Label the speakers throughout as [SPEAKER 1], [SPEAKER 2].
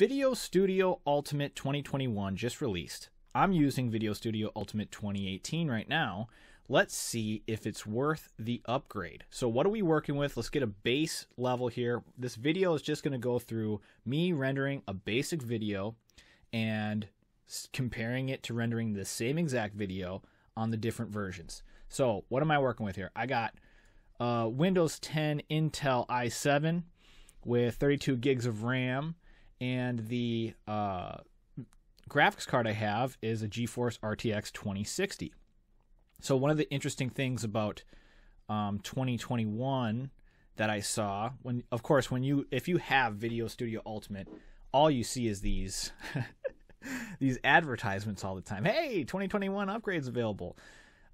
[SPEAKER 1] Video Studio Ultimate 2021 just released. I'm using Video Studio Ultimate 2018 right now. Let's see if it's worth the upgrade. So, what are we working with? Let's get a base level here. This video is just going to go through me rendering a basic video and comparing it to rendering the same exact video on the different versions. So, what am I working with here? I got uh, Windows 10 Intel i7 with 32 gigs of RAM, and the uh, graphics card I have is a GeForce RTX 2060. So, one of the interesting things about um, 2021 that I saw when, of course, when you if you have Video Studio Ultimate, all you see is these these advertisements all the time. Hey, 2021 upgrades available.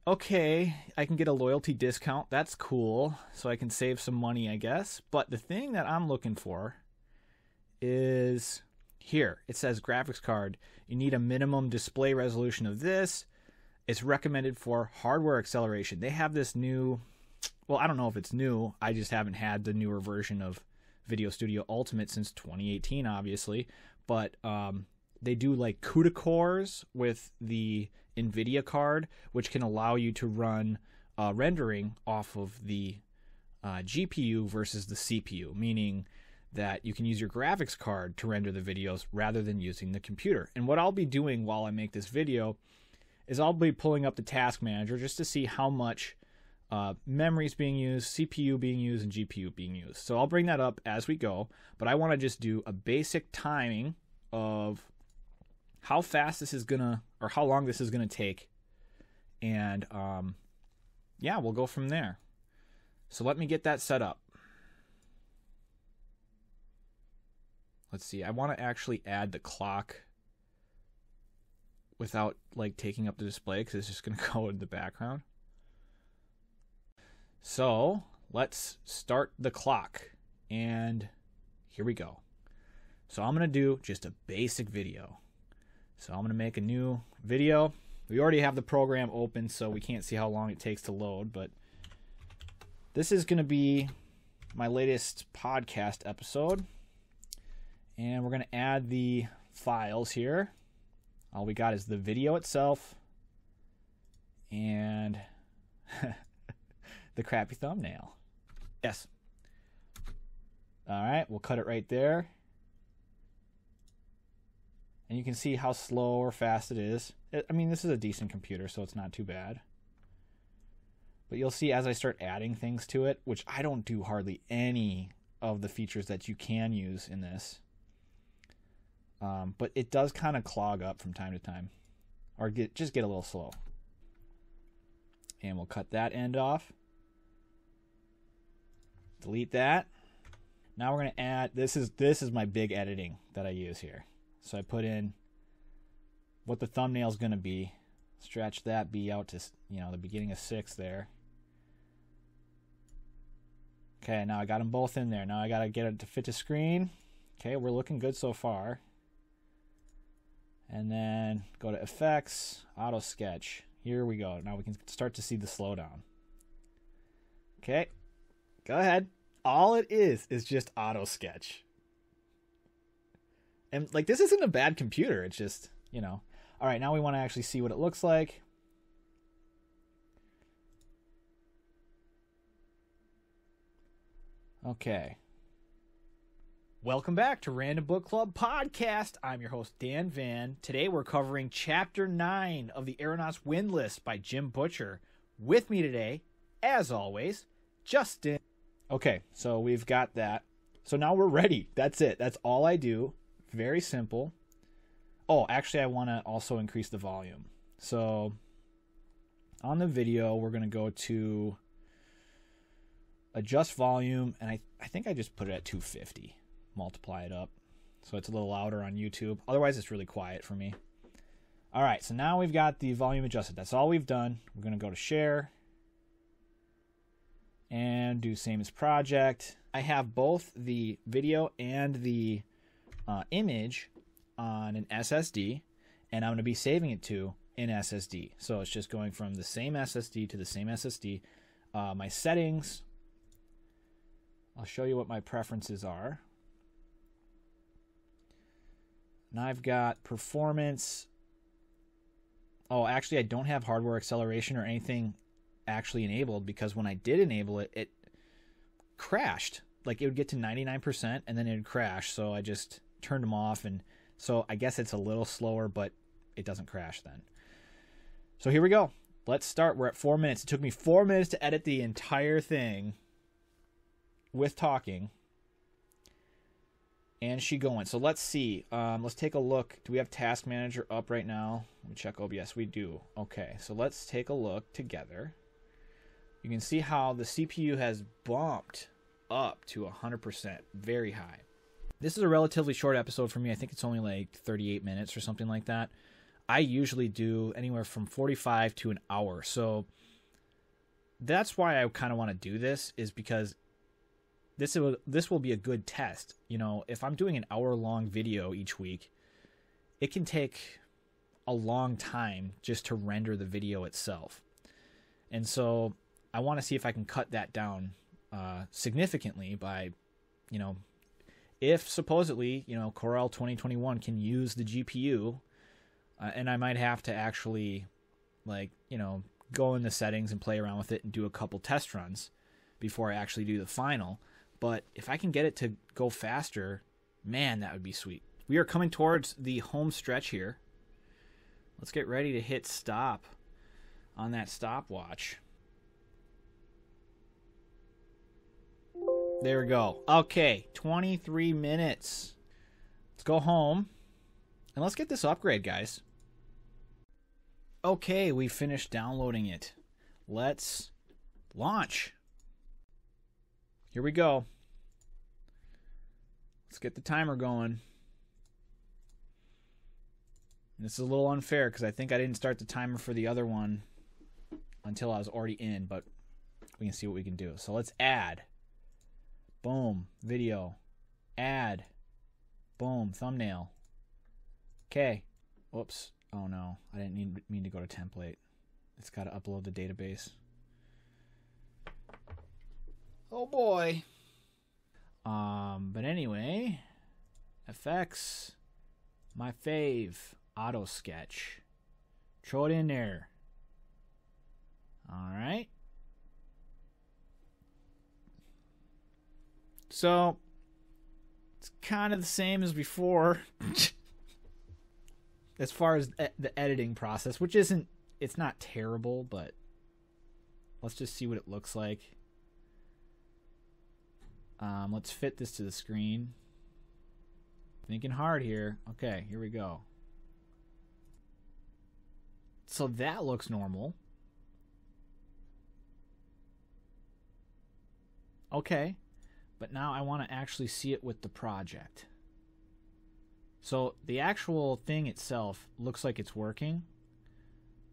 [SPEAKER 1] Okay, I can get a loyalty discount. That's cool. So I can save some money, I guess. But the thing that I'm looking for is here. It says graphics card. You need a minimum display resolution of this. It's recommended for hardware acceleration. They have this new, well, I don't know if it's new. I just haven't had the newer version of Video Studio Ultimate since 2018, obviously. But um, they do like CUDA cores with the NVIDIA card, which can allow you to run uh, rendering off of the uh, GPU versus the CPU, meaning that you can use your graphics card to render the videos rather than using the computer. And what I'll be doing while I make this video is I'll be pulling up the task manager just to see how much uh, memory is being used, CPU being used, and GPU being used. So I'll bring that up as we go, but I want to just do a basic timing of how fast this is gonna or how long this is gonna take, and um, yeah, we'll go from there. So let me get that set up. Let's see. I want to actually add the clock without like taking up the display because it's just going to go in the background. So let's start the clock. And here we go. So I'm going to do just a basic video. So I'm going to make a new video. We already have the program open, so we can't see how long it takes to load, but this is going to be my latest podcast episode. And we're going to add the files here. All we got is the video itself and the crappy thumbnail. Yes. All right, we'll cut it right there and you can see how slow or fast it is. I mean, this is a decent computer, so it's not too bad. But you'll see as I start adding things to it, which I don't do hardly any of the features that you can use in this. Um, but it does kind of clog up from time to time, or get just get a little slow. And we'll cut that end off. Delete that. Now we're going to add this is this is my big editing that I use here. So I put in what the thumbnail is going to be. Stretch that B out to, you know, the beginning of 6 there. Okay, now I got them both in there. Now I got to get it to fit the screen. Okay, we're looking good so far. And then go to Effects, Auto Sketch. Here we go. Now we can start to see the slowdown. Okay, go ahead. All it is is just Auto Sketch. And like this isn't a bad computer. It's just, you know. All right, now we want to actually see what it looks like. Okay. Welcome back to Random Book Club podcast. I'm your host Dan Van. Today we're covering chapter 9 of The Aeronauts Windlass by Jim Butcher. With me today, as always, Justin. Okay, so we've got that. So now we're ready. That's it. That's all I do. Very simple. Oh, actually, I want to also increase the volume. So on the video, we're going to go to adjust volume, and I, I think I just put it at 250. Multiply it up. So it's a little louder on YouTube. Otherwise, it's really quiet for me. All right, so now we've got the volume adjusted. That's all we've done. We're going to go to share and do same as project. I have both the video and the uh, image on an SSD, and I'm going to be saving it to an SSD. So it's just going from the same SSD to the same SSD. Uh, my settings, I'll show you what my preferences are. And I've got performance. Oh, actually, I don't have hardware acceleration or anything actually enabled because when I did enable it, it crashed. Like it would get to 99% and then it would crash. So I just turned them off. And so I guess it's a little slower, but it doesn't crash then. So here we go. Let's start. We're at four minutes. It took me four minutes to edit the entire thing with talking. And she going. So let's see. Um, let's take a look. Do we have Task Manager up right now? Let me check OBS. We do. Okay. So let's take a look together. You can see how the CPU has bumped up to 100%. Very high. This is a relatively short episode for me. I think it's only like 38 minutes or something like that. I usually do anywhere from 45 to an hour. So that's why I kind of want to do this is because this will this will be a good test. You know, if I'm doing an hour long video each week, it can take a long time just to render the video itself. And so I want to see if I can cut that down uh, significantly by, you know, if supposedly, you know, Corel 2021 can use the GPU uh, and I might have to actually, like, you know, go in the settings and play around with it and do a couple test runs before I actually do the final. But if I can get it to go faster, man, that would be sweet. We are coming towards the home stretch here. Let's get ready to hit stop on that stopwatch. There we go. Okay, 23 minutes. Let's go home. And let's get this upgrade, guys. Okay, we finished downloading it. Let's launch. Here we go. Let's get the timer going. This is a little unfair because I think I didn't start the timer for the other one until I was already in, but we can see what we can do. So let's add. Boom, video. Add. Boom, thumbnail. Okay. Whoops. Oh no, I didn't need, mean to go to template. It's got to upload the database. Oh boy. Um, but anyway, effects, my fave, auto sketch. Throw it in there. All right. So it's kind of the same as before. as far as the editing process, which isn't it's not terrible, but let's just see what it looks like. Um, let's fit this to the screen. Thinking hard here. Okay, here we go. So that looks normal. Okay, but now I want to actually see it with the project. So the actual thing itself looks like it's working,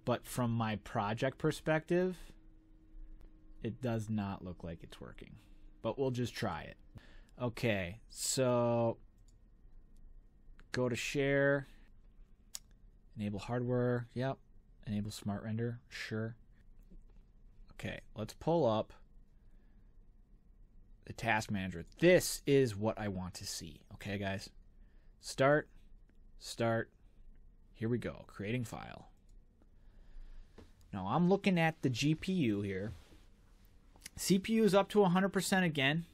[SPEAKER 1] but from my project perspective, it does not look like it's working. But we'll just try it. Okay, so go to share, enable hardware, yep, enable smart render, sure. Okay, let's pull up the task manager. This is what I want to see, okay, guys? Start, start. Here we go, creating file. Now I'm looking at the GPU here. CPU is up to 100% again.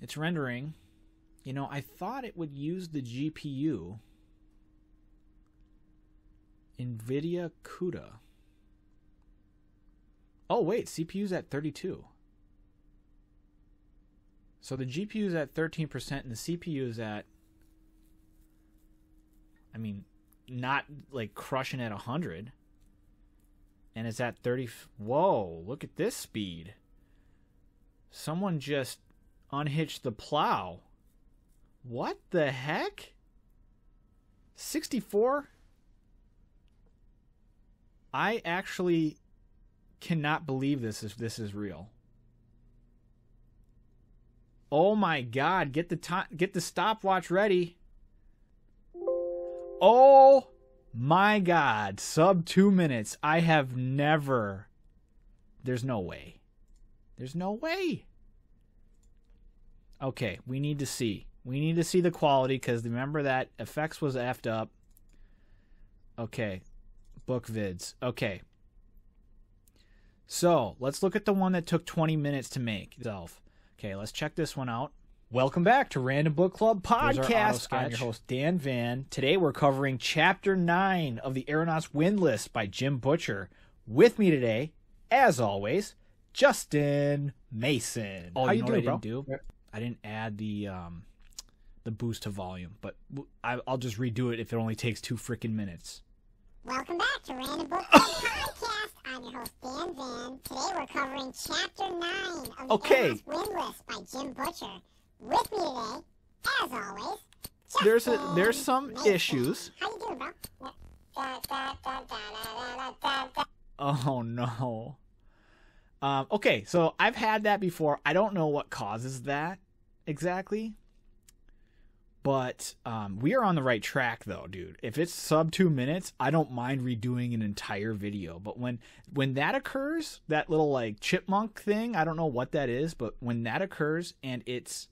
[SPEAKER 1] It's rendering. You know, I thought it would use the GPU. NVIDIA CUDA. Oh, wait, CPU's at 32. So the GPU is at 13% and the CPU is at, I mean, not like crushing at 100. And it's at 30. Whoa, look at this speed. Someone just unhitched the plow. What the heck? 64? I actually cannot believe this if this is real. Oh my god, get the time get the stopwatch ready. Oh my god, sub 2 minutes. I have never There's no way. There's no way. Okay, we need to see. We need to see the quality because remember that effects was effed up. Okay, book vids. Okay. So let's look at the one that took 20 minutes to make itself. Okay, let's check this one out. Welcome back to Random Book Club Podcast. I'm your host, Dan Van. Today we're covering Chapter 9 of the Aeronauts Windlass by Jim Butcher. With me today, as always, Justin Mason.
[SPEAKER 2] Oh,
[SPEAKER 1] How
[SPEAKER 2] you
[SPEAKER 1] you
[SPEAKER 2] know
[SPEAKER 1] doing,
[SPEAKER 2] what I
[SPEAKER 1] bro?
[SPEAKER 2] didn't do?
[SPEAKER 1] I didn't add the um, the boost to volume, but I'll just redo it if it only takes two freaking minutes.
[SPEAKER 3] Welcome back to Random Book Club Podcast. I'm your host, Dan Van. Today we're covering Chapter 9 of the
[SPEAKER 1] Okay.
[SPEAKER 3] Aeronauts Windlass by Jim Butcher. With me today, as always,
[SPEAKER 1] There's a there's some
[SPEAKER 3] Mason.
[SPEAKER 1] issues.
[SPEAKER 3] How you doing, bro?
[SPEAKER 1] Oh no. Um, okay, so I've had that before. I don't know what causes that exactly. But um, we are on the right track though, dude. If it's sub two minutes, I don't mind redoing an entire video. But when when that occurs, that little like chipmunk thing, I don't know what that is, but when that occurs and it's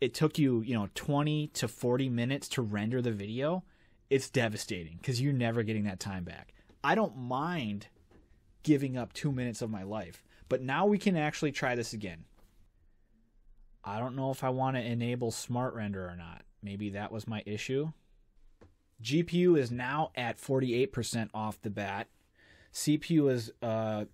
[SPEAKER 1] it took you, you know, 20 to 40 minutes to render the video, it's devastating because you're never getting that time back. I don't mind giving up two minutes of my life, but now we can actually try this again. I don't know if I want to enable smart render or not. Maybe that was my issue. GPU is now at 48% off the bat. CPU is uh,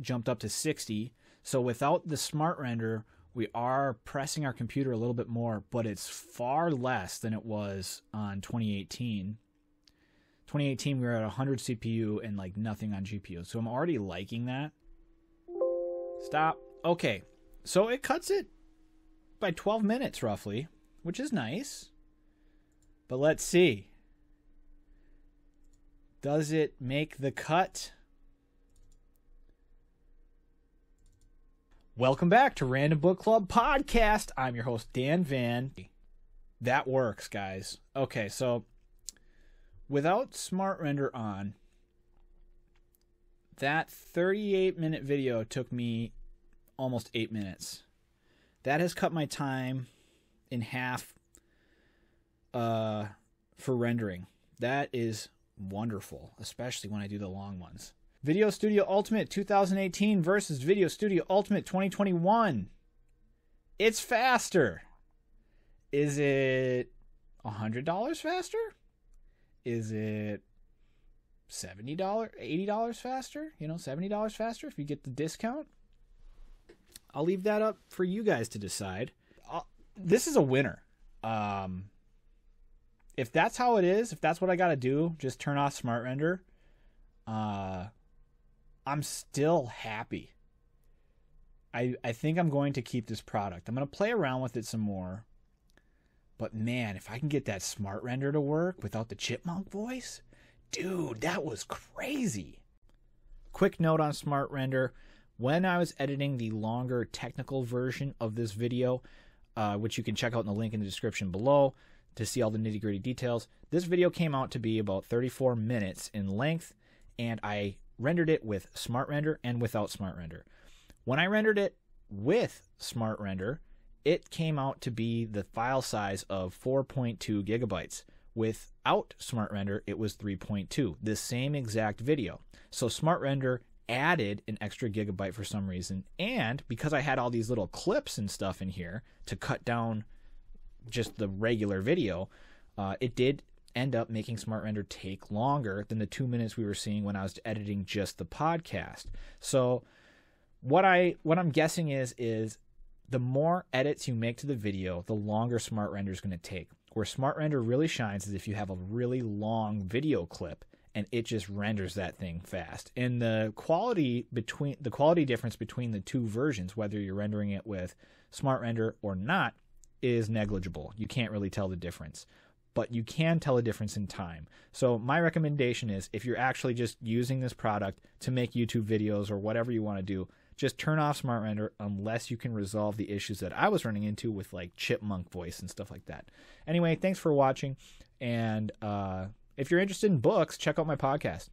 [SPEAKER 1] jumped up to 60. So without the smart render, we are pressing our computer a little bit more, but it's far less than it was on 2018. 2018 we were at 100 CPU and like nothing on GPU. So I'm already liking that. Stop. Okay. So it cuts it by 12 minutes roughly, which is nice. But let's see. Does it make the cut? Welcome back to Random Book Club Podcast. I'm your host, Dan Van. That works, guys. Okay, so without Smart Render on, that 38 minute video took me almost eight minutes. That has cut my time in half uh, for rendering. That is wonderful, especially when I do the long ones. Video Studio Ultimate 2018 versus Video Studio Ultimate 2021. It's faster. Is it $100 faster? Is it $70, $80 faster? You know, $70 faster if you get the discount? I'll leave that up for you guys to decide. i this is a winner. Um, if that's how it is, if that's what I got to do, just turn off Smart Render. Uh, I'm still happy. I I think I'm going to keep this product. I'm going to play around with it some more. But man, if I can get that Smart Render to work without the chipmunk voice, dude, that was crazy. Quick note on Smart Render when I was editing the longer technical version of this video, uh, which you can check out in the link in the description below to see all the nitty gritty details, this video came out to be about 34 minutes in length, and I rendered it with Smart Render and without Smart Render. When I rendered it with Smart Render, it came out to be the file size of 4.2 gigabytes. Without Smart Render, it was 3.2, the same exact video. So Smart Render added an extra gigabyte for some reason. And because I had all these little clips and stuff in here to cut down just the regular video, uh, it did end up making Smart Render take longer than the two minutes we were seeing when I was editing just the podcast. So what I what I'm guessing is is the more edits you make to the video, the longer Smart Render is going to take. Where Smart Render really shines is if you have a really long video clip and it just renders that thing fast. And the quality between the quality difference between the two versions, whether you're rendering it with Smart Render or not, is negligible. You can't really tell the difference. But you can tell a difference in time. So my recommendation is if you're actually just using this product to make YouTube videos or whatever you want to do, just turn off Smart Render unless you can resolve the issues that I was running into with like chipmunk voice and stuff like that. Anyway, thanks for watching. And uh, if you're interested in books, check out my podcast.